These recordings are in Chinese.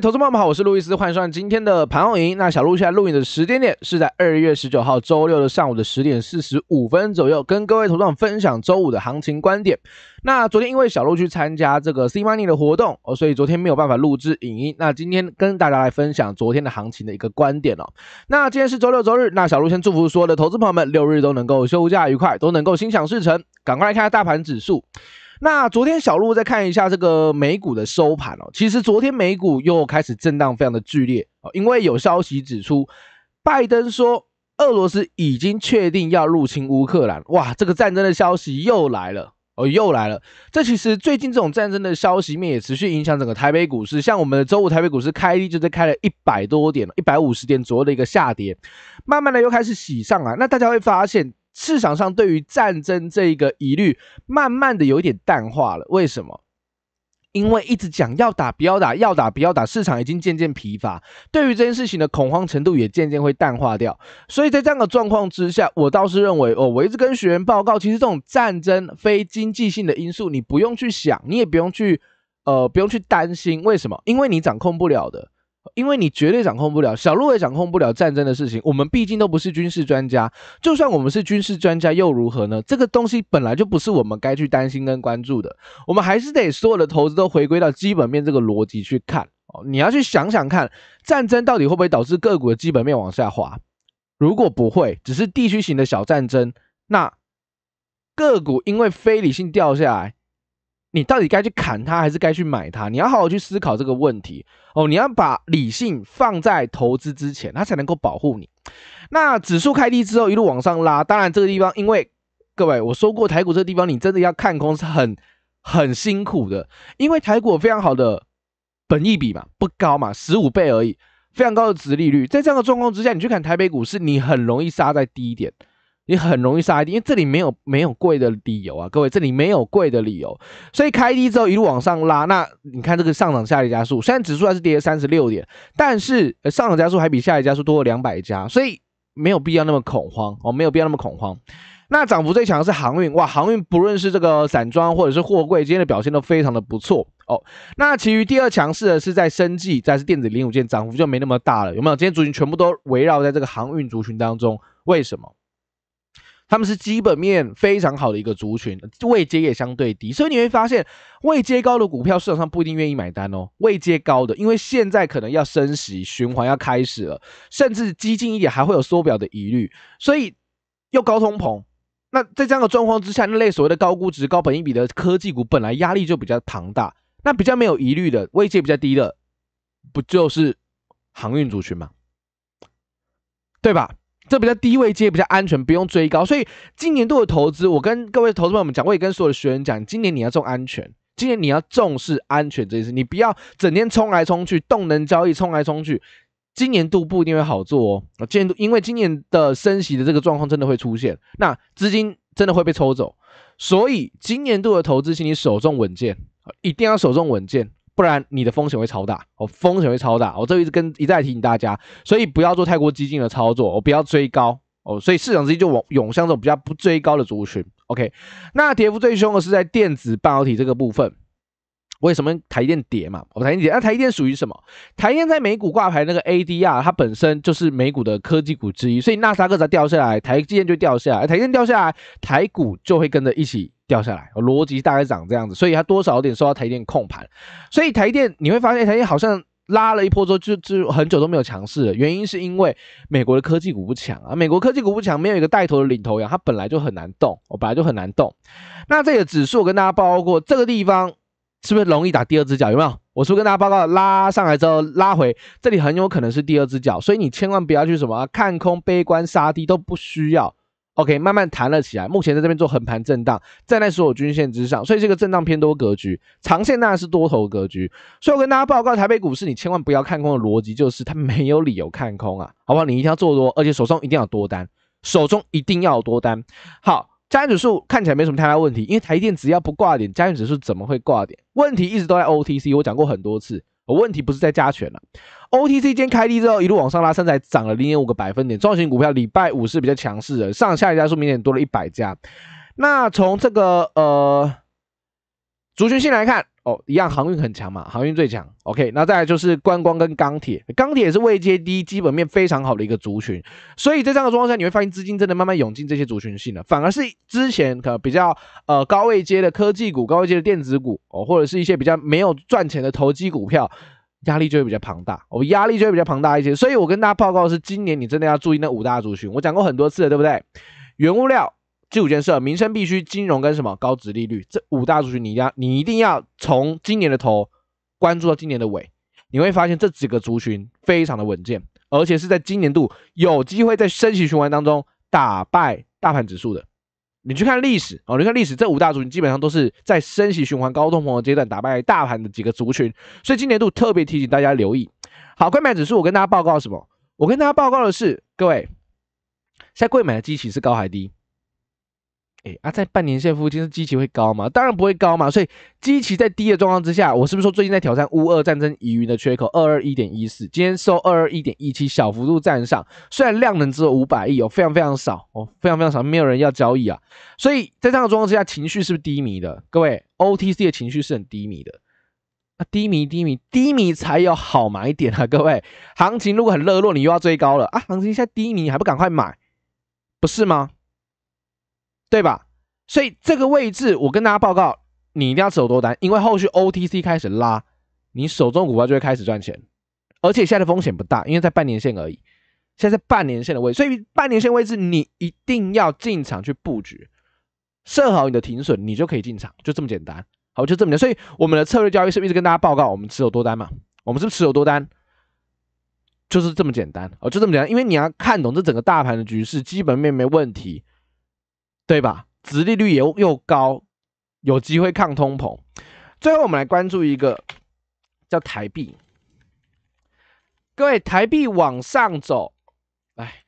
投资朋友们好，我是路易斯，欢迎收看今天的盘后影。那小路现在录影的时间点是在二月十九号周六的上午的十点四十五分左右，跟各位投资朋友分享周五的行情观点。那昨天因为小路去参加这个 C Money 的活动哦，所以昨天没有办法录制影音。那今天跟大家来分享昨天的行情的一个观点哦。那今天是周六周日，那小路先祝福所有的投资朋友们六日都能够休假愉快，都能够心想事成。赶快来看下大盘指数。那昨天小鹿再看一下这个美股的收盘哦，其实昨天美股又开始震荡，非常的剧烈哦，因为有消息指出，拜登说俄罗斯已经确定要入侵乌克兰，哇，这个战争的消息又来了哦，又来了。这其实最近这种战争的消息面也持续影响整个台北股市，像我们的周五台北股市开低就在开了一百多点，一百五十点左右的一个下跌，慢慢的又开始洗上来，那大家会发现。市场上对于战争这一个疑虑，慢慢的有一点淡化了。为什么？因为一直讲要打不要打，要打不要打，市场已经渐渐疲乏，对于这件事情的恐慌程度也渐渐会淡化掉。所以在这样的状况之下，我倒是认为，哦，我一直跟学员报告，其实这种战争非经济性的因素，你不用去想，你也不用去，呃，不用去担心。为什么？因为你掌控不了的。因为你绝对掌控不了，小鹿也掌控不了战争的事情。我们毕竟都不是军事专家，就算我们是军事专家又如何呢？这个东西本来就不是我们该去担心跟关注的。我们还是得所有的投资都回归到基本面这个逻辑去看哦。你要去想想看，战争到底会不会导致个股的基本面往下滑？如果不会，只是地区型的小战争，那个股因为非理性掉下来。你到底该去砍它还是该去买它？你要好好去思考这个问题哦。你要把理性放在投资之前，它才能够保护你。那指数开低之后一路往上拉，当然这个地方，因为各位我说过台股这个地方，你真的要看空是很很辛苦的，因为台股非常好的本益比嘛，不高嘛，十五倍而已，非常高的值利率，在这样的状况之下，你去看台北股市，你很容易杀在低点。你很容易杀低，因为这里没有没有贵的理由啊，各位，这里没有贵的理由，所以开低之后一路往上拉，那你看这个上涨下跌加速，虽然指数还是跌了三十六点，但是上涨加速还比下跌加速多了两百家，所以没有必要那么恐慌哦，没有必要那么恐慌。那涨幅最强的是航运，哇，航运不论是这个散装或者是货柜，今天的表现都非常的不错哦。那其余第二强势的是在生技，再是电子零五件，涨幅就没那么大了，有没有？今天族群全部都围绕在这个航运族群当中，为什么？他们是基本面非常好的一个族群，位阶也相对低，所以你会发现位阶高的股票市场上不一定愿意买单哦。位阶高的，因为现在可能要升息循环要开始了，甚至激进一点还会有缩表的疑虑，所以又高通膨。那在这样的状况之下，那类所谓的高估值、高本益比的科技股本来压力就比较庞大，那比较没有疑虑的位阶比较低的，不就是航运族群吗？对吧？这比较低位接，比较安全，不用追高。所以今年度的投资，我跟各位投资朋友们讲，我也跟所有的学员讲，今年你要重安全，今年你要重视安全这件事，你不要整天冲来冲去，动能交易冲来冲去。今年度不一定会好做哦。今年度因为今年的升息的这个状况真的会出现，那资金真的会被抽走，所以今年度的投资，请你手中稳健，一定要手中稳健。不然你的风险会超大哦，风险会超大。我这一直跟一再提醒大家，所以不要做太过激进的操作，我不要追高哦。所以市场资金就往涌向这种比较不追高的族群。OK，那跌幅最凶的是在电子半导体这个部分。为什么台电跌嘛？我台电跌，那台电属于什么？台电在美股挂牌那个 ADR，它本身就是美股的科技股之一，所以纳斯达克只要掉下来，台积电就掉下来，台电掉下来，台股就会跟着一起。掉下来，逻辑大概长这样子，所以它多少有点受到台电控盘，所以台电你会发现台电好像拉了一波之后就就很久都没有强势了，原因是因为美国的科技股不强啊，美国科技股不强，没有一个带头的领头羊，它本来就很难动，我本来就很难动。那这个指数我跟大家报告过，这个地方是不是容易打第二只脚？有没有？我是不是跟大家报告拉上来之后拉回，这里很有可能是第二只脚，所以你千万不要去什么看空、悲观、杀低都不需要。OK，慢慢弹了起来。目前在这边做横盘震荡，站在所有均线之上，所以这个震荡偏多格局，长线当然是多头格局。所以我跟大家报告，台北股市你千万不要看空的逻辑就是它没有理由看空啊，好不好？你一定要做多，而且手中一定要多单，手中一定要多单。好，加权指数看起来没什么太大问题，因为台电只要不挂点，加权指数怎么会挂点？问题一直都在 OTC，我讲过很多次。问题不是在加权了，OTC 间开低之后一路往上拉，现在涨了零点五个百分点。中型股票礼拜五是比较强势的，上下一家数明显多了一百家。那从这个呃族群性来看，哦，一样航运很强嘛，航运最强。OK，那再来就是观光跟钢铁，钢铁也是位阶低、基本面非常好的一个族群。所以在这样的状况下，你会发现资金真的慢慢涌进这些族群性了，反而是之前可比较呃高位阶的科技股、高位阶的电子股哦，或者是一些比较没有赚钱的投机股票，压力就会比较庞大，哦，压力就会比较庞大一些。所以我跟大家报告是，今年你真的要注意那五大族群，我讲过很多次了，对不对？原物料。基础建设、民生必须、金融跟什么高值利率这五大族群，你要你一定要从今年的头关注到今年的尾，你会发现这几个族群非常的稳健，而且是在今年度有机会在升息循环当中打败大盘指数的。你去看历史哦，你看历史，这五大族群基本上都是在升息循环、高通膨的阶段打败大盘的几个族群，所以今年度特别提醒大家留意。好，贵买指数，我跟大家报告什么？我跟大家报告的是，各位现在贵买的基期是高还低？哎啊，在半年线附近是基期会高吗？当然不会高嘛。所以基期在低的状况之下，我是不是说最近在挑战乌二战争疑云的缺口二二一点一四？今天收二二一点一七，小幅度站上。虽然量能只有五百亿哦，非常非常少哦，非常非常少，没有人要交易啊。所以在这样的状况之下，情绪是不是低迷的？各位，OTC 的情绪是很低迷的。啊，低迷低迷低迷才有好买点啊！各位，行情如果很热络，你又要追高了啊！行情现在低迷，你还不赶快买，不是吗？对吧？所以这个位置，我跟大家报告，你一定要持有多单，因为后续 OTC 开始拉，你手中股票就会开始赚钱，而且现在的风险不大，因为在半年线而已。现在在半年线的位置，所以半年线位置你一定要进场去布局，设好你的停损，你就可以进场，就这么简单。好，就这么简单。所以我们的策略交易是不是一直跟大家报告，我们持有多单嘛？我们是不是持有多单？就是这么简单哦，就这么简单。因为你要看懂这整个大盘的局势，基本面没问题。对吧？殖利率又又高，有机会抗通膨。最后，我们来关注一个叫台币。各位，台币往上走，哎，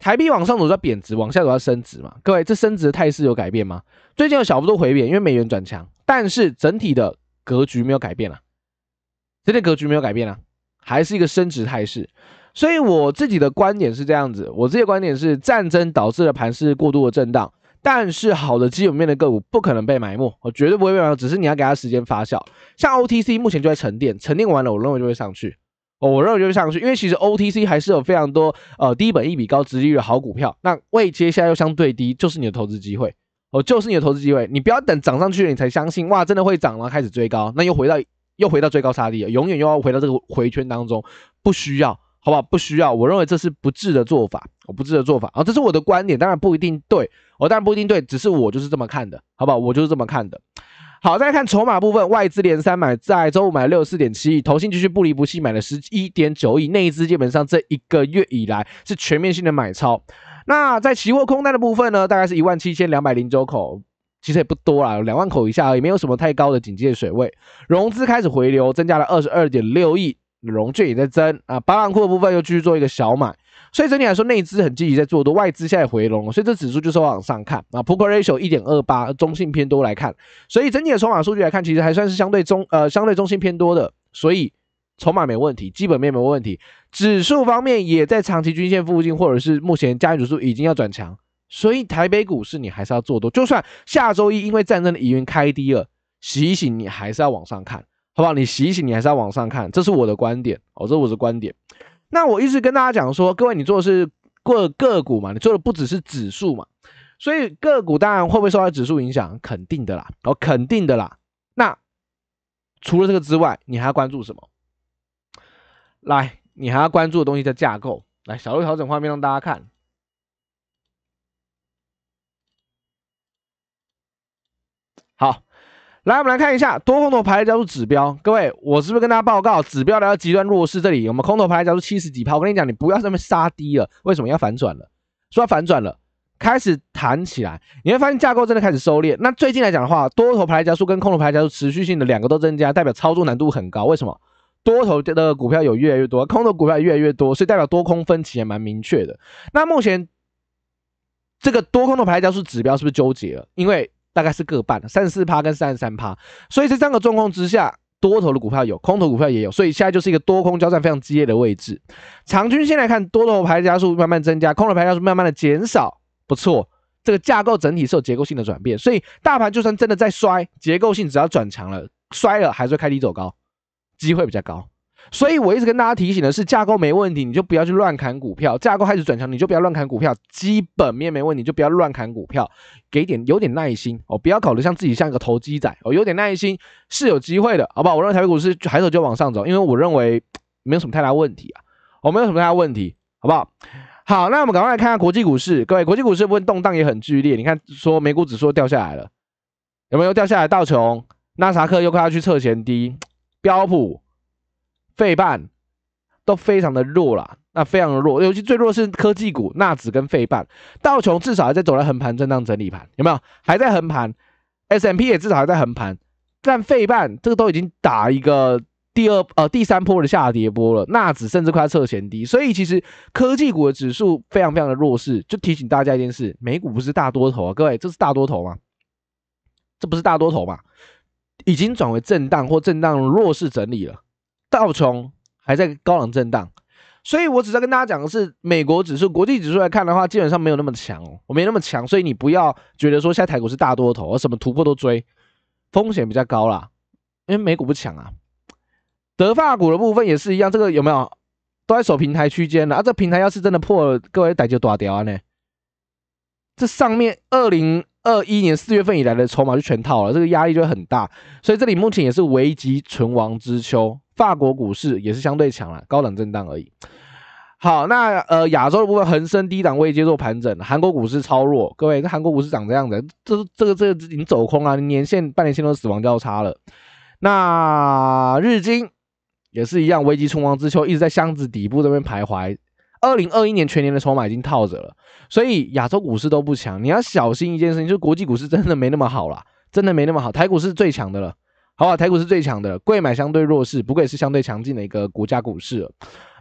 台币往上走要贬值，往下走要升值嘛？各位，这升值的态势有改变吗？最近有小幅度回贬，因为美元转强，但是整体的格局没有改变啊，整体格局没有改变啊，还是一个升值态势。所以我自己的观点是这样子，我自己的观点是战争导致了盘势过度的震荡，但是好的基本面的个股不可能被埋没，我绝对不会被埋没，只是你要给它时间发酵。像 OTC 目前就在沉淀，沉淀完了，我认为就会上去，哦，我认为就会上去，因为其实 OTC 还是有非常多呃低本一比高值利率的好股票，那位阶现在又相对低，就是你的投资机会，哦，就是你的投资机会，你不要等涨上去了你才相信，哇，真的会涨了，开始追高，那又回到又回到最高杀低了，永远又要回到这个回圈当中，不需要。好不好？不需要，我认为这是不智的做法，我不智的做法啊，这是我的观点，当然不一定对，我当然不一定对，只是我就是这么看的，好不好？我就是这么看的。好，再看筹码部分，外资连三买，在周五买了六十四点七亿，投信继续不离不弃买了十一点九亿，内资基本上这一个月以来是全面性的买超。那在期货空单的部分呢，大概是一万七千两百零九口，其实也不多啦，两万口以下而已，没有什么太高的警戒水位。融资开始回流，增加了二十二点六亿。融券也在增啊，八万库的部分又继续做一个小买，所以整体来说内资很积极在做多，外资现在回笼，所以这指数就是往上看啊。p o k e ratio 一点二八，中性偏多来看，所以整体的筹码数据来看，其实还算是相对中呃相对中性偏多的，所以筹码没问题，基本面没问题，指数方面也在长期均线附近，或者是目前加权指数已经要转强，所以台北股市你还是要做多，就算下周一因为战争的疑云开低了，洗一洗你还是要往上看。好不好？你洗一洗，你还是要往上看，这是我的观点哦，这是我的观点。那我一直跟大家讲说，各位，你做的是个个股嘛，你做的不只是指数嘛，所以个股当然会不会受到指数影响？肯定的啦，哦，肯定的啦。那除了这个之外，你还要关注什么？来，你还要关注的东西叫架构。来，小路调整画面让大家看。好。来，我们来看一下多空头排列加速指标。各位，我是不是跟大家报告，指标来到极端弱势？这里我们空头排列加速七十几趴。我跟你讲，你不要这么杀低了。为什么要反转了？说要反转了，开始弹起来，你会发现架构真的开始收敛。那最近来讲的话，多头排列加速跟空头排列加速持续性的两个都增加，代表操作难度很高。为什么？多头的股票有越来越多，空头股票越来越多，所以代表多空分歧也蛮明确的。那目前这个多空头排列加速指标是不是纠结了？因为大概是各半，三十四趴跟三十三趴，所以在这样的状况之下，多头的股票有，空头股票也有，所以现在就是一个多空交战非常激烈的位置。长均线来看，多头排加速慢慢增加，空头排加速慢慢的减少，不错。这个架构整体是有结构性的转变，所以大盘就算真的在衰，结构性只要转强了，衰了还是会开低走高，机会比较高。所以我一直跟大家提醒的是，架构没问题，你就不要去乱砍股票；架构开始转强，你就不要乱砍股票；基本面没问题，就不要乱砍股票。给点有点耐心哦，不要搞得像自己像一个投机仔哦，有点耐心是有机会的，好不好？我认为台北股市还是就往上走，因为我认为没有什么太大问题啊，我没有什么太大问题，好不好？好，那我们赶快来看下国际股市，各位，国际股市部分动荡也很剧烈，你看说美股指数掉下来了，有没有掉下来？道琼、纳萨克又快要去测前低，标普。费半都非常的弱啦，那非常的弱，尤其最弱是科技股，纳指跟费半，道琼至少还在走在横盘震荡整理盘，有没有？还在横盘，S M P 也至少还在横盘，但费半这个都已经打一个第二呃第三波的下跌波了，纳指甚至快要测前低，所以其实科技股的指数非常非常的弱势，就提醒大家一件事，美股不是大多头啊，各位，这是大多头吗？这不是大多头吗？已经转为震荡或震荡弱势整理了。道琼还在高冷震荡，所以我只是跟大家讲的是，美国指数、国际指数来看的话，基本上没有那么强哦，我没那么强，所以你不要觉得说现在台股是大多头，而什么突破都追，风险比较高啦，因为美股不强啊。德发股的部分也是一样，这个有没有都在守平台区间的啊？这平台要是真的破了，各位逮就大掉呢。这上面二零二一年四月份以来的筹码就全套了，这个压力就很大，所以这里目前也是危急存亡之秋。法国股市也是相对强了，高冷震荡而已。好，那呃亚洲的部分，恒生低档位接受盘整，韩国股市超弱。各位，这韩国股市长这样子，这这个这个已经走空了，年线、半年线都死亡交叉了。那日经也是一样，危机存亡之秋，一直在箱子底部这边徘徊。二零二一年全年的筹码已经套着了，所以亚洲股市都不强，你要小心一件事情，就国际股市真的没那么好了，真的没那么好，台股是最强的了。好吧，台股是最强的，贵买相对弱势，不过也是相对强劲的一个国家股市。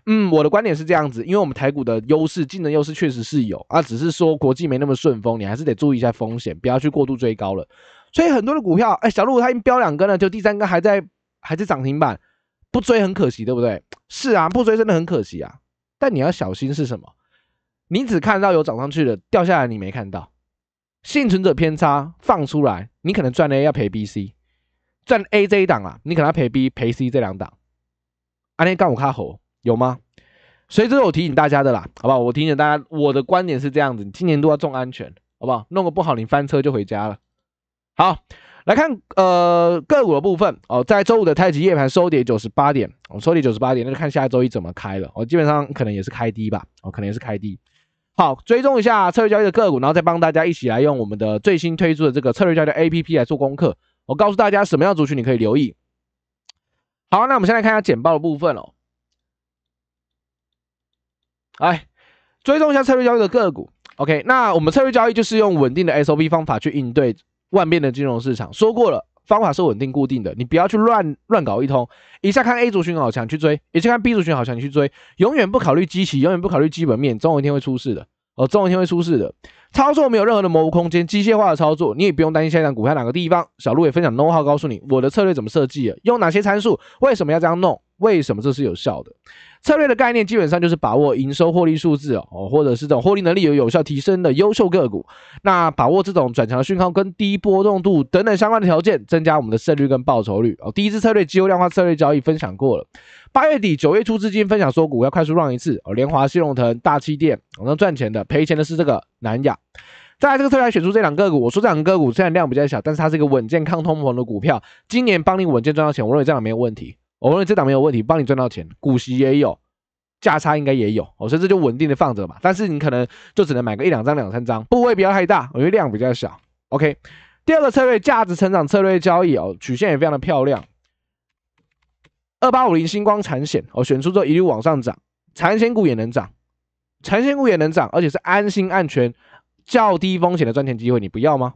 嗯，我的观点是这样子，因为我们台股的优势，竞争优势确实是有啊，只是说国际没那么顺风，你还是得注意一下风险，不要去过度追高了。所以很多的股票，哎，小鹿它已经飙两根了，就第三根还在还在涨停板，不追很可惜，对不对？是啊，不追真的很可惜啊。但你要小心是什么？你只看到有涨上去的，掉下来你没看到，幸存者偏差放出来，你可能赚 A 要赔 B、C。赚 A 这一档啊，你可能要赔 B 赔 C 这两档，安利杠五卡吼有吗？所以这是我提醒大家的啦，好不好？我提醒大家，我的观点是这样子，你今年都要重安全，好不好？弄个不好，你翻车就回家了。好，来看呃个股的部分哦，在周五的太极夜盘收跌九十八点，我收跌九十八点，那就看下周一怎么开了。我基本上可能也是开低吧，哦，可能也是开低。好，追踪一下策略交易的个股，然后再帮大家一起来用我们的最新推出的这个策略交易的 A P P 来做功课。我告诉大家什么样族群你可以留意。好，那我们先来看一下简报的部分哦。哎，追踪一下策略交易的个股。OK，那我们策略交易就是用稳定的 SOP 方法去应对万变的金融市场。说过了，方法是稳定固定的，你不要去乱乱搞一通。一下看 A 族群好强去追，一下看 B 族群好强你去追，永远不考虑机器，永远不考虑基本面，总有一天会出事的。哦，总有一天会出事的。操作没有任何的模糊空间，机械化的操作，你也不用担心下一档股票哪个地方。小鹿也分享 No 号告诉你我的策略怎么设计，用哪些参数，为什么要这样弄，为什么这是有效的。策略的概念基本上就是把握营收获利数字哦，或者是这种获利能力有有效提升的优秀个股。那把握这种转强讯号跟低波动度等等相关的条件，增加我们的胜率跟报酬率哦。第一支策略机优量化策略交易分享过了。八月底九月初资金分享说股要快速让一次哦，联华、信隆腾、大气电，我能赚钱的，赔钱的是这个南亚。在这个策略选出这两个股，我说这两个股虽然量比较小，但是它是一个稳健抗通膨的股票，今年帮你稳健赚到钱，我认为这样没有问题。我认为这档没有问题，帮你赚到钱，股息也有，价差应该也有，哦，所以这就稳定的放着吧。但是你可能就只能买个一两张、两三张，部位不要太大，因为量比较小。OK，第二个策略价值成长策略交易哦，曲线也非常的漂亮。二八五零星光产险哦，选出之后一路往上涨，产险股也能涨，产险股也能涨，而且是安心安全、较低风险的赚钱机会，你不要吗？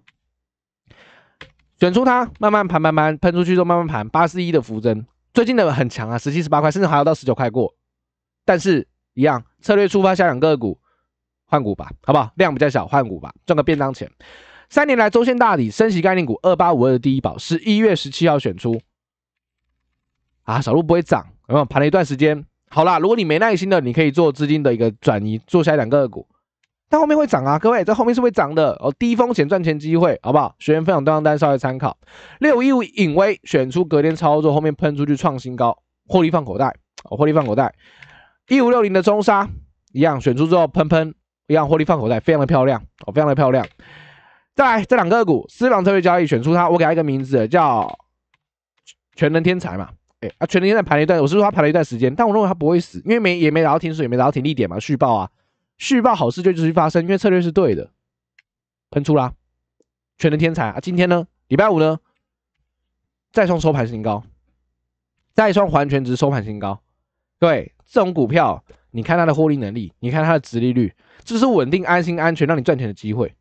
选出它，慢慢盘盘盘喷出去之后慢慢盘，八四一的浮增，最近的很强啊，十七十八块，甚至还要到十九块过，但是一样策略出发，下两个股换股吧，好不好？量比较小，换股吧，赚个便当钱。三年来周线大底，升息概念股二八五二的第一宝，十一月十七号选出。啊，小路不会涨，有没有？盘了一段时间，好啦，如果你没耐心的，你可以做资金的一个转移，做下两个股。但后面会涨啊，各位，这后面是会涨的哦，低风险赚钱机会，好不好？学员分享对账单稍微参考。六一五隐微选出隔天操作，后面喷出去创新高，获利放口袋，哦，获利放口袋。一五六零的中沙一样，选出之后喷喷，一样获利放口袋，非常的漂亮，哦，非常的漂亮。再来这两个股，私房策略交易选出它，我给它一个名字叫全能天才嘛，哎啊，全能天才盘了一段，我是说它盘了一段时间，但我认为它不会死，因为没也没达到停水，也没达到停利点嘛，续报啊。续报好事就继续发生，因为策略是对的，喷出啦，全能天才啊！今天呢，礼拜五呢，再创收盘新高，再创还全值收盘新高。各位，这种股票，你看它的获利能力，你看它的值利率，这是稳定、安心、安全，让你赚钱的机会。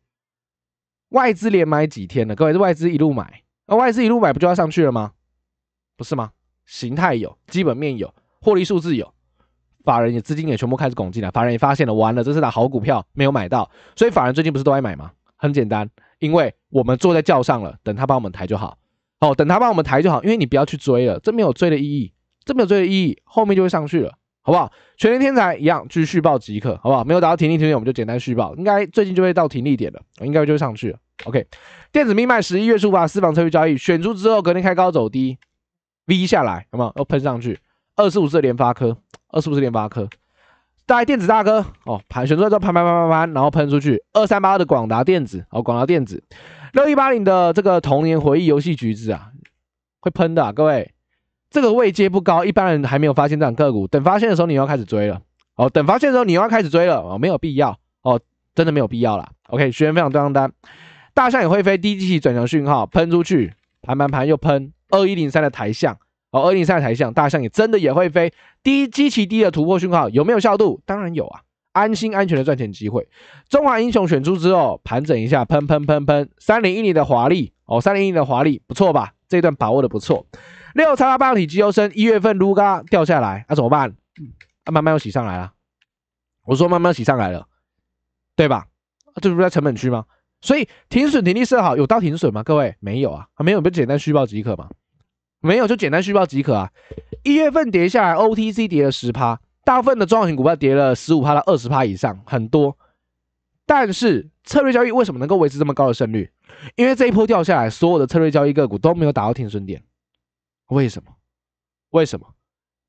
外资连买几天了？各位，是外资一路买，那外资一路买不就要上去了吗？不是吗？形态有，基本面有，获利数字有。法人也资金也全部开始拱进来，法人也发现了，完了，这是打好股票没有买到，所以法人最近不是都爱买吗？很简单，因为我们坐在轿上了，等他帮我们抬就好，哦，等他帮我们抬就好，因为你不要去追了，这没有追的意义，这没有追的意义，后面就会上去了，好不好？全年天才一样，继续报即可，好不好？没有达到停利停利，我们就简单续报，应该最近就会到停利点了，应该就会上去了。OK，电子密卖十一月初发，私房车域交易选出之后，隔天开高走低，V 下来，有没有？又喷上去，二四五四的联发科。二十五是联发科，大电子大哥哦，盘旋出来之后盘盘盘盘盘，然后喷出去。二三八二的广达电子哦，广达电子，六一八零的这个童年回忆游戏橘子啊，会喷的，啊各位，这个位阶不高，一般人还没有发现这种个股，等发现的时候你又要开始追了哦，等发现的时候你又要开始追了哦，没有必要哦，真的没有必要了。OK，学员分享对账单，大象也会飞，低机器转强讯号喷出去，盘盘盘又喷，二一零三的台象。哦，二零三台象大象也真的也会飞，低基期低的突破讯号有没有效度？当然有啊，安心安全的赚钱机会。中华英雄选出之后盘整一下，喷喷喷喷，三零一零的华丽哦，三零一零的华丽不错吧？这一段把握的不错。六叉八半导体机优生一月份卢嘎掉下来，那怎么办？啊，慢慢又洗上来了。我说慢慢洗上来了，对吧？这不是在成本区吗？所以停损停利设好，有到停损吗？各位没有啊，没有不简单虚报即可吗？没有就简单续报即可啊！一月份跌下来，OTC 跌了十趴，大部分的中小型股票跌了十五趴到二十趴以上，很多。但是策略交易为什么能够维持这么高的胜率？因为这一波掉下来，所有的策略交易个股都没有打到停损点。为什么？为什么？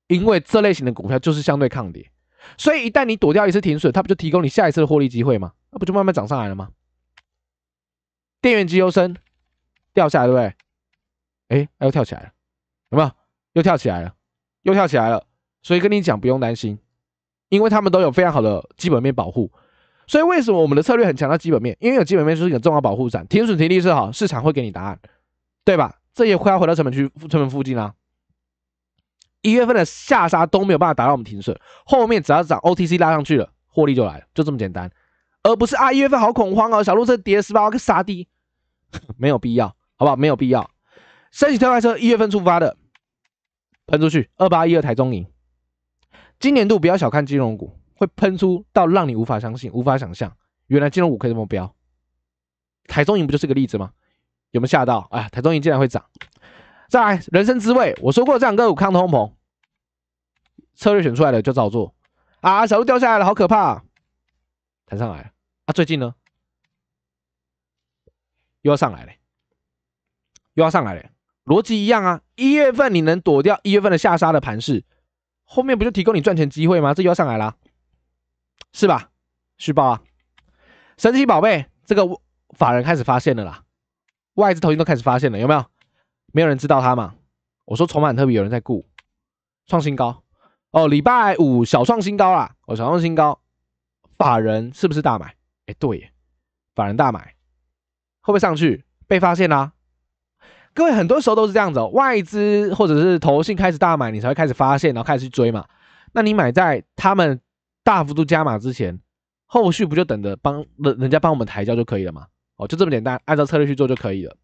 因为这类型的股票就是相对抗跌，所以一旦你躲掉一次停损，它不就提供你下一次的获利机会吗？那不就慢慢涨上来了吗？电源机优生掉下来，对不对？哎，又跳起来了。有没有？又跳起来了，又跳起来了。所以跟你讲，不用担心，因为他们都有非常好的基本面保护。所以为什么我们的策略很强调基本面？因为有基本面就是一个重要保护伞。停损停利是好，市场会给你答案，对吧？这也快要回到成本区成本附近啦。一月份的下杀都没有办法达到我们停损，后面只要涨 OTC 拉上去了，获利就来了，就这么简单，而不是啊一月份好恐慌哦，小路车跌十八个杀低，没有必要，好不好？没有必要。申请特快车一月份出发的。喷出去，二八一二台中银，今年度不要小看金融股，会喷出到让你无法相信、无法想象，原来金融股可以这么飙。台中银不就是个例子吗？有没有吓到？哎，台中银竟然会涨！再来，人生滋味，我说过这两个股抗通膨，策略选出来的就照做。啊，小鹿掉下来了，好可怕！弹上来了，啊，最近呢，又要上来了，又要上来了。逻辑一样啊，一月份你能躲掉一月份的下杀的盘势，后面不就提供你赚钱机会吗？这又要上来了，是吧？续报啊，神奇宝贝这个法人开始发现了啦，外资投资都开始发现了，有没有？没有人知道它嘛？我说筹码特别有人在顾，创新高哦，礼拜五小创新高啦，哦，小创新高，法人是不是大买？哎，对耶，法人大买，会不会上去？被发现啦。各位很多时候都是这样子，哦外资或者是投信开始大买，你才会开始发现，然后开始去追嘛。那你买在他们大幅度加码之前，后续不就等着帮人人家帮我们抬轿就可以了嘛？哦，就这么简单，按照策略去做就可以了。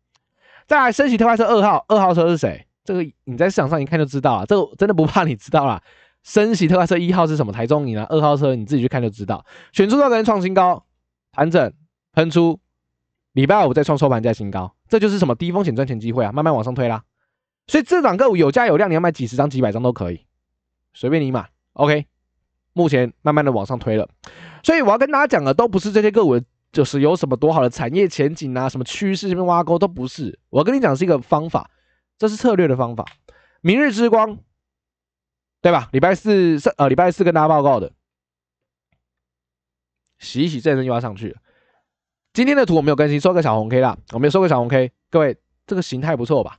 再来，升级特快车二号，二号车是谁？这个你在市场上一看就知道了，这个真的不怕你知道啦。升级特快车一号是什么？台中银啊，二号车你自己去看就知道。选出多少人创新高？盘整喷出。礼拜五再创收盘价新高，这就是什么低风险赚钱机会啊！慢慢往上推啦。所以这档个股有价有量，你要买几十张、几百张都可以，随便你买。OK，目前慢慢的往上推了。所以我要跟大家讲的都不是这些个股就是有什么多好的产业前景啊，什么趋势这边挖沟都不是。我跟你讲是一个方法，这是策略的方法。明日之光，对吧？礼拜四上呃礼拜四跟大家报告的，洗一洗战争又要上去了。今天的图我没有更新，收个小红 K 啦，我没有收个小红 K。各位，这个形态不错吧？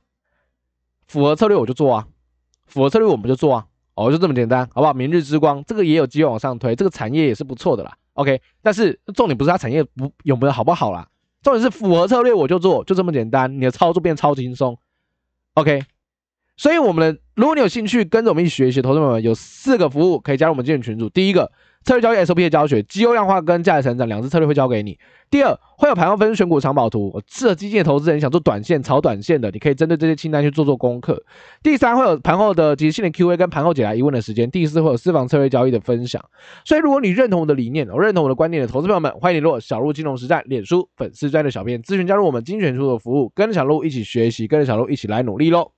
符合策略我就做啊，符合策略我们就做啊，哦，就这么简单，好不好？明日之光这个也有机会往上推，这个产业也是不错的啦。OK，但是重点不是它产业不有没有好不好啦，重点是符合策略我就做，就这么简单，你的操作变超轻松。OK，所以我们的如果你有兴趣跟着我们一起学习，投资们有四个服务可以加入我们今天群组，第一个。策略交易 SOP 的教学，绩优量化跟价值成长两只策略会教给你。第二，会有盘后分选股长宝图，适合基金的投资人想做短线、炒短线的，你可以针对这些清单去做做功课。第三，会有盘后的即时性的 Q&A 跟盘后解答疑问的时间。第四，会有私房策略交易的分享。所以，如果你认同我的理念，我认同我的观点的投资朋友们，欢迎你落小鹿金融实战脸书粉丝专的小编咨询加入我们精选出的服务，跟着小鹿一起学习，跟着小鹿一起来努力喽。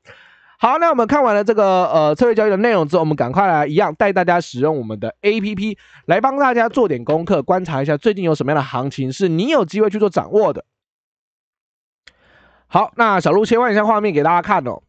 好，那我们看完了这个呃策略交易的内容之后，我们赶快来一样带大家使用我们的 A P P 来帮大家做点功课，观察一下最近有什么样的行情是你有机会去做掌握的。好，那小鹿切换一下画面给大家看哦。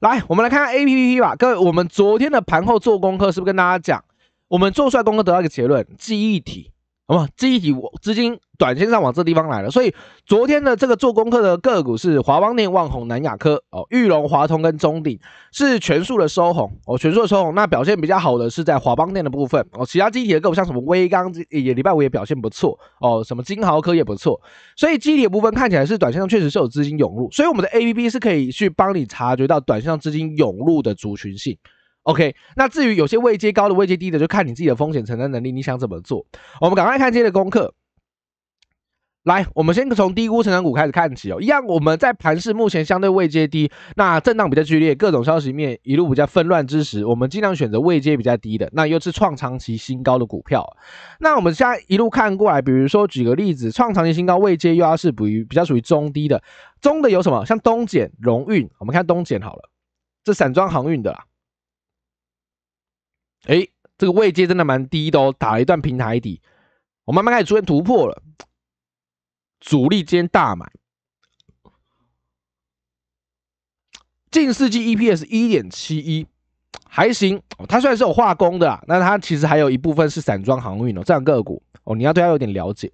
来，我们来看看 A P P 吧。各位，我们昨天的盘后做功课是不是跟大家讲，我们做出来功课得到一个结论，记忆体。好吗？记忆体我资金短线上往这地方来了，所以昨天的这个做功课的个股是华邦电、旺宏、南亚科哦，玉龙、华通跟中鼎是全数的收红哦，全数的收红。那表现比较好的是在华邦电的部分哦，其他记忆体的个股像什么微钢也礼拜五也表现不错哦，什么金豪科也不错，所以记忆体的部分看起来是短线上确实是有资金涌入，所以我们的 A P P 是可以去帮你察觉到短线上资金涌入的族群性。OK，那至于有些位阶高的、位阶低的，就看你自己的风险承担能力，你想怎么做？我们赶快看今天的功课。来，我们先从低估成长股开始看起哦。一样，我们在盘市目前相对位阶低，那震荡比较剧烈，各种消息面一路比较纷乱之时，我们尽量选择位阶比较低的，那又是创长期新高的股票。那我们现在一路看过来，比如说举个例子，创长期新高位阶又要是属于比较属于中低的，中的有什么？像东碱、荣运，我们看东碱好了，这散装航运的啦。哎，这个位阶真的蛮低的哦，打了一段平台底，我慢慢开始出现突破了，主力今天大买，近四季 EPS 一点七一，还行，它虽然是有化工的，那它其实还有一部分是散装航运哦，这样个股哦，你要对它有点了解。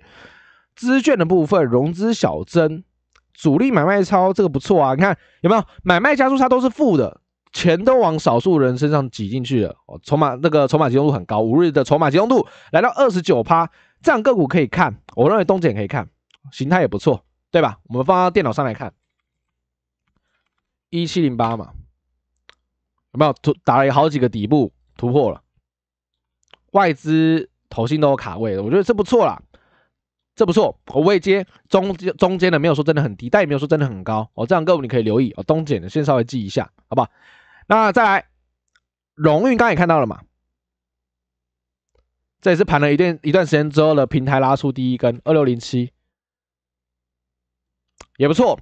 资券的部分融资小增，主力买卖超这个不错啊，你看有没有买卖加速差都是负的。钱都往少数人身上挤进去了，哦，筹码那个筹码集中度很高，五日的筹码集中度来到二十九趴，这样个股可以看，我认为东碱可以看，形态也不错，对吧？我们放到电脑上来看，一七零八嘛，有没有？突打了好几个底部突破了，外资投信都有卡位，我觉得这不错啦，这不错，我未接中中间的没有说真的很低，但也没有说真的很高，哦，这样个股你可以留意，哦，东碱的先稍微记一下，好不好？那再来，荣运刚也看到了嘛，这也是盘了一段一段时间之后的平台拉出第一根二六零七，也不错，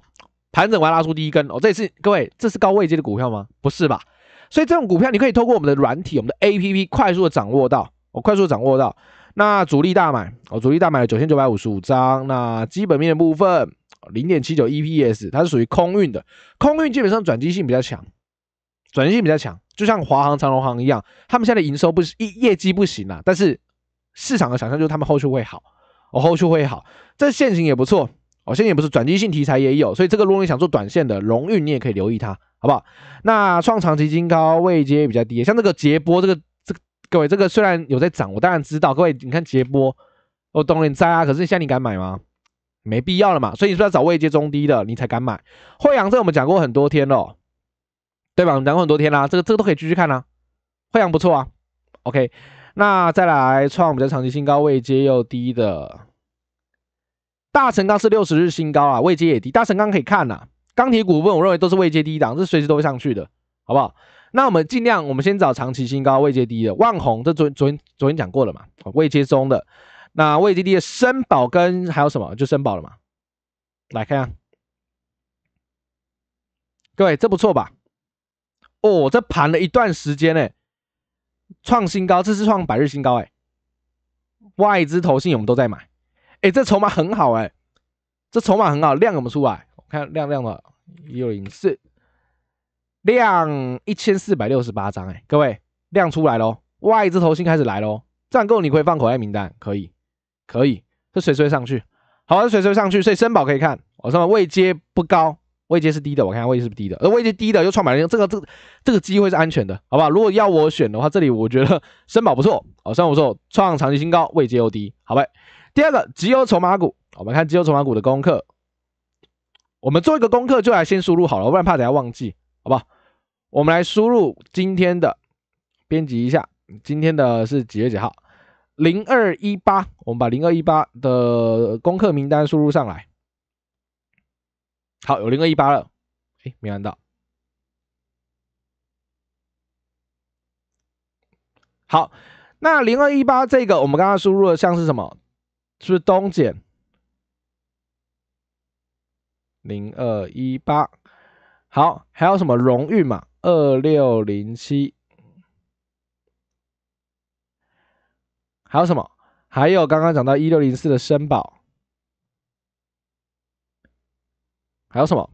盘整完拉出第一根哦，这也是各位，这是高位阶的股票吗？不是吧？所以这种股票你可以透过我们的软体，我们的 A P P 快速的掌握到，我快速掌握到，那主力大买，哦，主力大买了九千九百五十五张，那基本面的部分零点七九 E P S，它是属于空运的，空运基本上转机性比较强。转型性比较强，就像华航、长荣航一样，他们现在的营收不是业业绩不行啊，但是市场的想象就是他们后续会好，哦，后续会好，这线型也不错，哦，现在也不是转机性题材也有，所以这个如果你想做短线的荣运，你也可以留意它，好不好？那创长期金高位阶比较低，像这个捷波，这个这个各位这个虽然有在涨，我当然知道，各位你看捷波，我懂你在啊，可是现在你敢买吗？没必要了嘛，所以你说要找位阶中低的，你才敢买。惠阳这我们讲过很多天了。对吧？我们讲过很多天啦，这个这个都可以继续看啦。惠阳不错啊。OK，那再来创比较长期新高，位阶又低的大成钢是六十日新高啊，位阶也低。大成钢可以看呐，钢铁股份我认为都是位阶低档，是随时都会上去的，好不好？那我们尽量，我们先找长期新高、位阶低的万宏，这昨昨天昨天讲过了嘛，位阶中的那位阶低的申宝跟还有什么？就申宝了嘛。来看下，各位这不错吧？哦，这盘了一段时间呢，创新高，这是创百日新高哎，外资投信我们都在买，哎，这筹码很好哎，这筹码很好，量怎么出来？我看量量的一六零四，量一千四百六十八张哎，各位量出来喽，外资投信开始来喽，这样够你可以放口袋名单，可以，可以，这随随上去，好，这随随上去，所以申宝可以看，我上面位阶不高。位阶是低的，我看看位阶是不是低的，而位阶低的又创板了，这个这个这个机会是安全的，好不好？如果要我选的话，这里我觉得深宝不错，哦，深宝不错，创长期新高，位阶又低，好吧。第二个，绩优筹码股，我们看绩优筹码股的功课，我们做一个功课就来先输入好了，不然怕等下忘记，好不好？我们来输入今天的，编辑一下，今天的是几月几号？零二一八，我们把零二一八的功课名单输入上来。好，有零二一八了，哎，没看到。好，那零二一八这个，我们刚刚输入的像是什么？是不是东碱？零二一八。好，还有什么荣誉嘛？二六零七。还有什么？还有刚刚讲到一六零四的申宝。还有什么？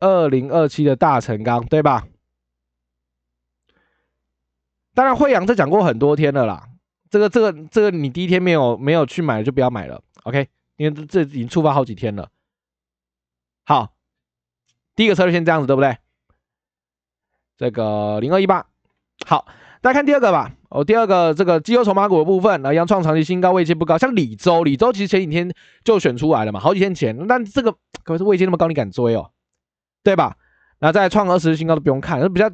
二零二七的大成钢，对吧？当然，惠阳这讲过很多天了啦。这个、这个、这个，你第一天没有没有去买就不要买了，OK？因为这已经触发好几天了。好，第一个策略先这样子，对不对？这个零二一八，好。大家看第二个吧，哦，第二个这个绩优筹码股的部分，那央创长期新高，位阶不高，像李州，李州其实前几天就选出来了嘛，好几天前，但这个可是位阶那么高，你敢追哦，对吧？那再创二十日新高都不用看，那比较，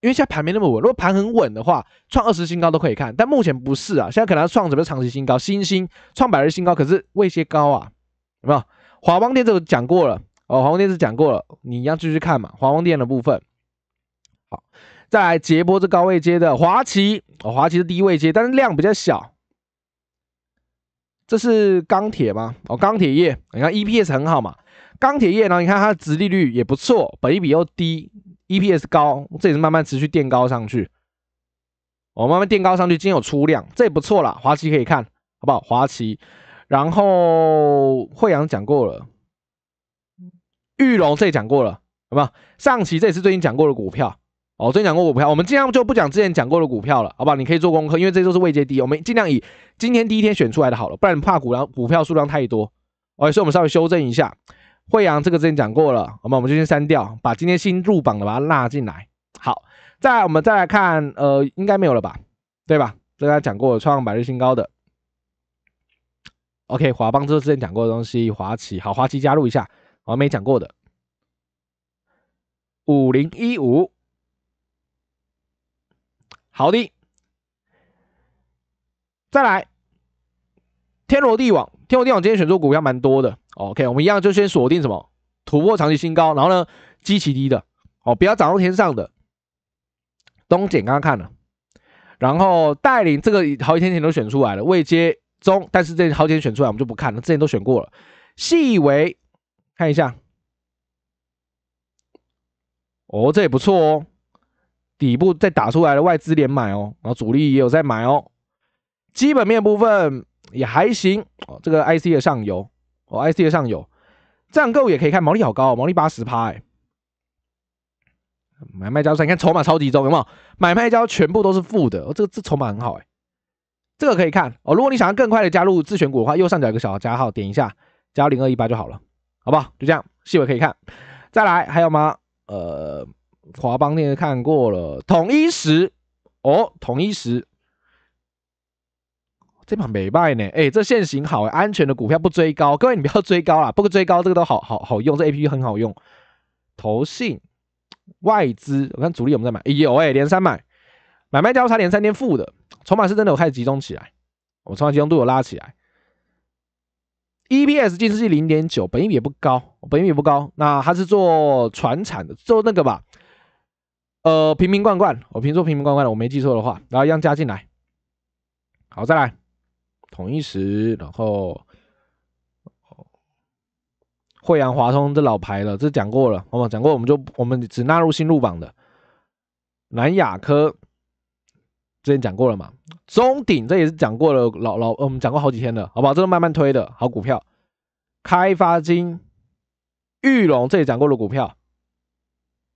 因为现在盘没那么稳，如果盘很稳的话，创二十新高都可以看，但目前不是啊，现在可能要创什么长期新高，新兴创百日新高，可是位阶高啊，有没有？华邦电这个讲过了，哦，华邦电是讲过了，你要继续看嘛，华邦电的部分，好。再来捷波这高位接的华旗，哦，华旗是低位接，但是量比较小。这是钢铁吗？哦，钢铁业，你看 EPS 很好嘛，钢铁业，然后你看它的殖利率也不错，本益比又低，EPS 高，这也是慢慢持续垫高上去。我慢慢垫高上去，今天有出量，这也不错啦。华旗可以看，好不好？华旗，然后惠阳讲过了，玉龙这也讲过了，好不好？上期这也是最近讲过的股票。哦，之前讲过股票，我们尽量就不讲之前讲过的股票了，好不好？你可以做功课，因为这都是未接低，我们尽量以今天第一天选出来的好了，不然怕股量股票数量太多。哦，所以我们稍微修正一下。惠阳这个之前讲过了，好吗？我们就先删掉，把今天新入榜的把它拉进来。好，再我们再来看，呃，应该没有了吧？对吧？这个讲过创百日新高的。OK，华邦这是之前讲过的东西，华旗好，华旗加入一下，我没讲过的。五零一五。好的，再来天罗地网，天罗地网今天选出股票蛮多的。OK，我们一样就先锁定什么突破长期新高，然后呢基期低的哦，不要涨到天上的。东简刚刚看了，然后带领这个好几天前都选出来了，未接中，但是这好几天选出来我们就不看了，之前都选过了。细微看一下，哦，这也不错哦。底部再打出来的外资连买哦，然后主力也有在买哦，基本面部分也还行哦。这个 IC 的上游哦，IC 的上游占购也可以看，毛利好高哦，毛利八十趴哎。买卖交叉，你看筹码超集中，有没有？买卖交全部都是负的，哦，这个这筹码很好哎。这个可以看哦。如果你想要更快的加入自选股的话，右上角有个小加号，点一下加零二一八就好了，好不好？就这样，细微可以看。再来还有吗？呃。华邦那个看过了，统一时哦，统一时这把没败呢，哎，这线型好，安全的股票不追高，各位你不要追高啦，不追高这个都好好好用，这 A P P 很好用。投信外资，我看主力有没有在买，有哎，连三买，买卖交叉连三天负的，筹码是真的有开始集中起来，我筹码集中度有拉起来。E P S 近视器零点九，本益比也不高，本益比不高，那它是做船产的，做那个吧。呃，瓶瓶罐罐，我平时说瓶瓶罐罐的，我没记错的话，然后一样加进来。好，再来统一石，然后惠阳华通这老牌了，这讲过了，好吗？讲过，我们就我们只纳入新入榜的南亚科，之前讲过了嘛。中鼎这也是讲过了，老老我们讲过好几天了，好不好？这是慢慢推的好股票。开发金、玉龙这也讲过了股票。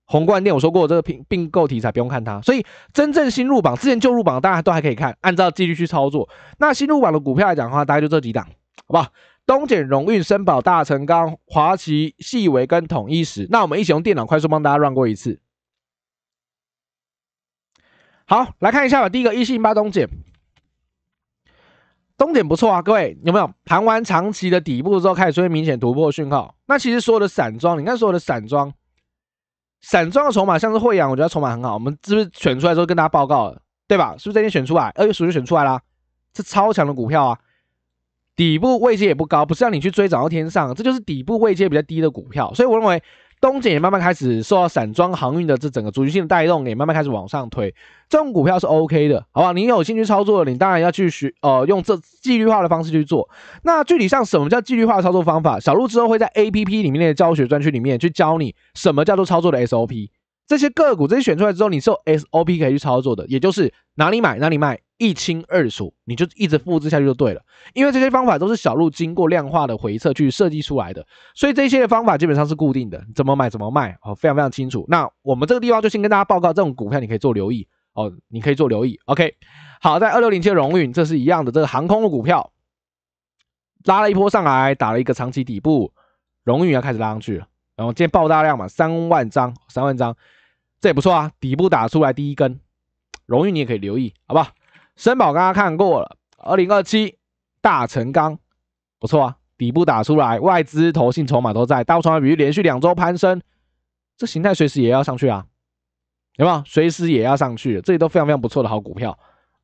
宏观店我说过这个并并购题材不用看它，所以真正新入榜之前旧入榜大家都还可以看，按照纪律去操作。那新入榜的股票来讲的话，大概就这几档，好不好？东碱、荣运、申宝、大成钢、华旗、细维跟统一时。那我们一起用电脑快速帮大家 run 过一次。好，来看一下吧。第一个一七零八东碱，东碱不错啊，各位有没有盘完长期的底部之后开始出现明显突破讯号？那其实所有的散装，你看所有的散装，散装的筹码像是惠阳，我觉得筹码很好。我们是不是选出来之后跟大家报告了，对吧？是不是这天选出来？二月十就选出来啦，这超强的股票啊！底部位阶也不高，不是让你去追涨到天上，这就是底部位阶比较低的股票。所以我认为东碱也慢慢开始受到散装航运的这整个主题性的带动，也慢慢开始往上推。这种股票是 OK 的，好吧？你有兴趣操作，你当然要去学，呃，用这纪律化的方式去做。那具体上什么叫纪律化操作方法？小鹿之后会在 APP 里面的教学专区里面去教你什么叫做操作的 SOP。这些个股这些选出来之后，你是有 SOP 可以去操作的，也就是哪里买哪里卖。一清二楚，你就一直复制下去就对了。因为这些方法都是小路经过量化的回测去设计出来的，所以这些方法基本上是固定的，怎么买怎么卖哦，非常非常清楚。那我们这个地方就先跟大家报告，这种股票你可以做留意哦，你可以做留意。OK，好，在二六零七荣运，这是一样的，这个航空的股票拉了一波上来，打了一个长期底部，荣运要开始拉上去了。然后今天爆大量嘛，三万张，三万张，这也不错啊，底部打出来第一根，荣运你也可以留意，好不好？森宝刚刚看过了，二零二七大成钢不错啊，底部打出来，外资投信筹码都在，大筹比率连续两周攀升，这形态随时也要上去啊，有没有？随时也要上去，这里都非常非常不错的好股票。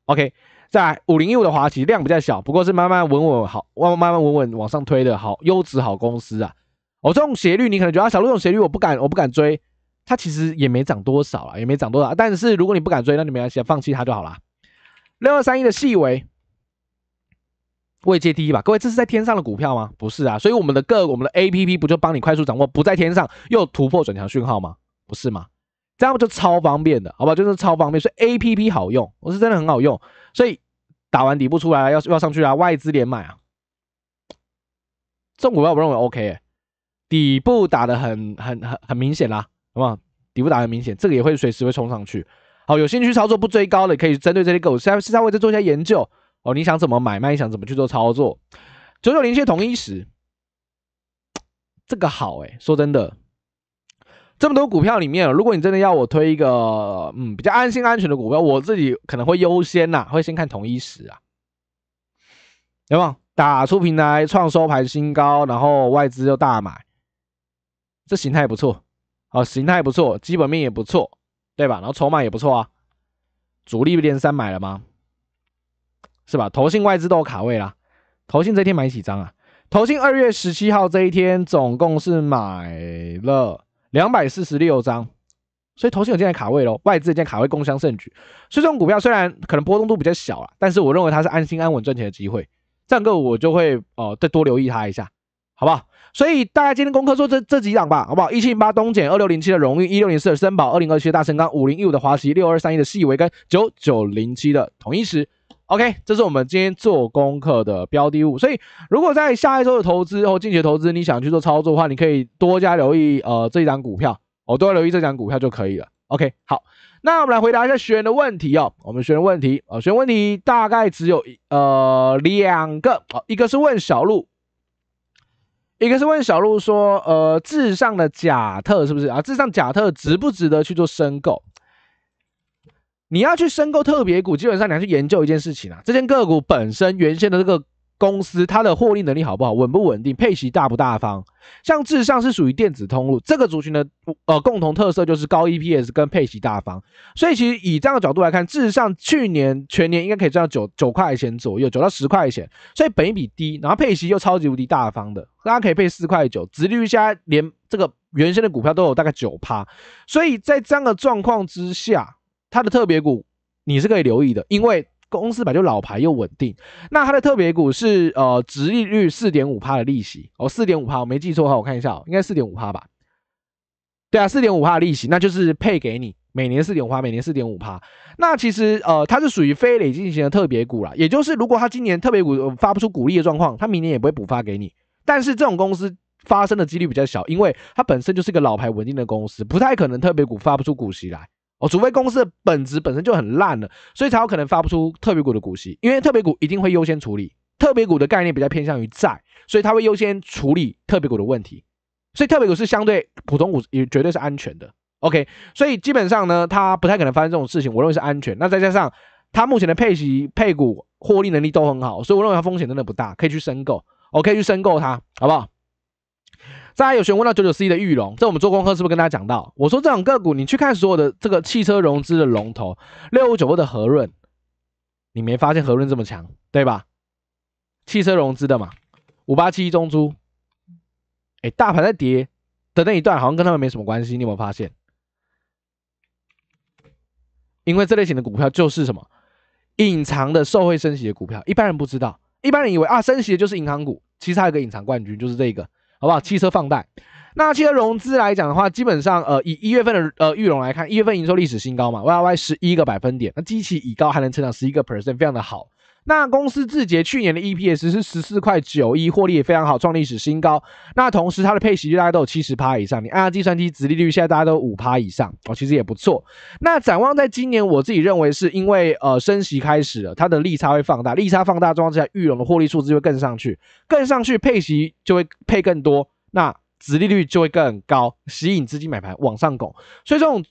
OK，在五零一五的华旗量比较小，不过是慢慢稳稳好，慢慢慢稳稳往上推的好优质好公司啊。我这种斜率你可能觉得小鹿这种斜率我不敢我不敢追，它其实也没涨多少啊，也没涨多少，但是如果你不敢追，那你没关系，放弃它就好了。六二三一的细微未接第一吧？各位，这是在天上的股票吗？不是啊，所以我们的个我们的 A P P 不就帮你快速掌握不在天上又突破转强讯号吗？不是吗？这样就超方便的，好吧？就是超方便，所以 A P P 好用，我是真的很好用。所以打完底部出来要要上去啊，外资连买啊，这种股票我认为 O K，底部打的很很很很明显啦，好不好？底部打很明显，这个也会随时会冲上去。好，有兴趣操作不追高的，可以针对这些个股，稍稍微再做一下研究哦。你想怎么买卖，你想怎么去做操作？九九零七同一时，这个好哎，说真的，这么多股票里面，如果你真的要我推一个嗯比较安心安全的股票，我自己可能会优先呐，会先看同一时啊，有没有打出平台创收盘新高，然后外资又大买，这形态不错，好形态不错，基本面也不错。对吧？然后筹码也不错啊，主力连三买了吗？是吧？投信外资都有卡位啦。投信这天买几张啊？投信二月十七号这一天总共是买了两百四十六张，所以投信有进来卡位喽。外资进来卡位共襄盛举，所以这种股票虽然可能波动度比较小啊，但是我认为它是安心安稳赚钱的机会。这样个我就会哦再多留意它一下，好不好？所以大家今天功课做这这几档吧，好不好？一七零八东碱，二六零七的荣誉，一六零四的森宝，二零二七的大成钢，五零一五的华旗，六二三一的细维跟九九零七的统一石。OK，这是我们今天做功课的标的物。所以如果在下一周的投资或近期投资，你想去做操作的话，你可以多加留意呃这一档股票，哦，多留意这档股票就可以了。OK，好，那我们来回答一下学员的问题哦。我们学员问题啊，学员问题大概只有呃两个，哦，一个是问小鹿。一个是问小鹿说，呃，至上的贾特是不是啊？至上甲特值不值得去做申购？你要去申购特别股，基本上你要去研究一件事情啊，这件个股本身原先的这个。公司它的获利能力好不好，稳不稳定，配息大不大方？像至上是属于电子通路这个族群的呃共同特色就是高 EPS 跟配息大方，所以其实以这样的角度来看，至上去年全年应该可以赚到九九块钱左右，九到十块钱，所以本一比低，然后配息又超级无敌大方的，大家可以配四块九，直率现在连这个原先的股票都有大概九趴，所以在这样的状况之下，它的特别股你是可以留意的，因为。公司本就老牌又稳定，那它的特别股是呃，直利率四点五趴的利息哦，四点五趴，我没记错的话，我看一下哦，应该四点五趴吧？对啊，四点五趴的利息，那就是配给你每年四点五趴，每年四点五趴。那其实呃，它是属于非累进型的特别股啦，也就是如果它今年特别股发不出股利的状况，它明年也不会补发给你。但是这种公司发生的几率比较小，因为它本身就是个老牌稳定的公司，不太可能特别股发不出股息来哦，除非公司的本质本身就很烂了，所以才有可能发不出特别股的股息。因为特别股一定会优先处理，特别股的概念比较偏向于债，所以它会优先处理特别股的问题。所以特别股是相对普通股也绝对是安全的。OK，所以基本上呢，它不太可能发生这种事情，我认为是安全。那再加上它目前的配息、配股、获利能力都很好，所以我认为它风险真的不大，可以去申购。我可以去申购它，好不好？再来有询问到九九四一的玉龙，这我们做功课是不是跟大家讲到？我说这种个股，你去看所有的这个汽车融资的龙头六五九二的和润，你没发现和润这么强，对吧？汽车融资的嘛，五八七一中珠，哎，大盘在跌的那一段好像跟他们没什么关系，你有没有发现？因为这类型的股票就是什么隐藏的受惠升息的股票，一般人不知道。一般人以为啊，升息的就是银行股，其实还有个隐藏冠军，就是这个，好不好？汽车放贷。那汽车融资来讲的话，基本上呃，以一月份的呃玉龙来看，一月份营收历史新高嘛，Y Y 十一个百分点，那机器已高，还能成长十一个 percent，非常的好。那公司字节去年的 EPS 是十四块九一，获利也非常好，创历史新高。那同时它的配息率大概都有七十趴以上，你按下计算机，殖利率现在大家都五趴以上哦，其实也不错。那展望在今年，我自己认为是因为呃升息开始了，它的利差会放大，利差放大状况之下，玉龙的获利数字就会更上去，更上去配息就会配更多，那殖利率就会更高，吸引资金买盘往上拱。所以这种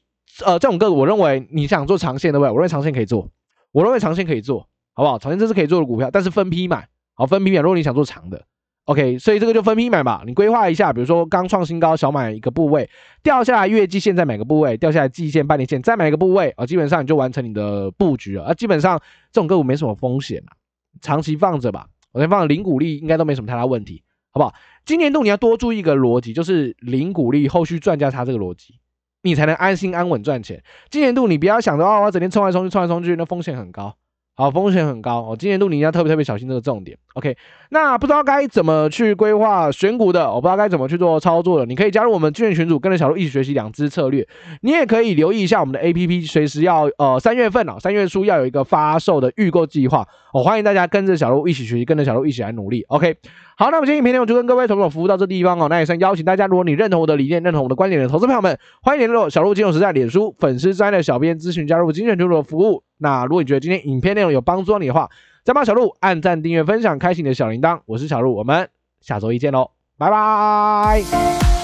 呃这种个股，我认为你想做长线对不对？我认为长线可以做，我认为长线可以做。好不好？长线这是可以做的股票，但是分批买，好分批买。如果你想做长的，OK，所以这个就分批买吧。你规划一下，比如说刚创新高，小买一个部位，掉下来月季线再买个部位，掉下来季线、半年线再买一个部位啊，基本上你就完成你的布局了啊。基本上这种个股没什么风险啊，长期放着吧。我先放零股利，应该都没什么太大问题，好不好？今年度你要多注意一个逻辑，就是零股利后续赚价差这个逻辑，你才能安心安稳赚钱。今年度你不要想着哦，我整天冲来冲去，冲来冲去，那风险很高。好，风险很高哦。今年度你一定要特别特别小心这个重点。OK，那不知道该怎么去规划选股的，我不知道该怎么去做操作的，你可以加入我们券群组，跟着小鹿一起学习两支策略。你也可以留意一下我们的 APP，随时要呃三月份哦，三月初要有一个发售的预购计划。我欢迎大家跟着小鹿一起学习，跟着小鹿一起来努力。OK。好，那我今天影片内容就跟各位同学服务到这地方哦。那也想邀请大家，如果你认同我的理念、认同我的观点的投资朋友们，欢迎联络小鹿金融时代脸书粉丝专的小编咨询，加入精选群组的服务。那如果你觉得今天影片内容有帮助到你的话，再帮小鹿按赞、订阅、分享、开启你的小铃铛。我是小鹿，我们下周一见喽，拜拜。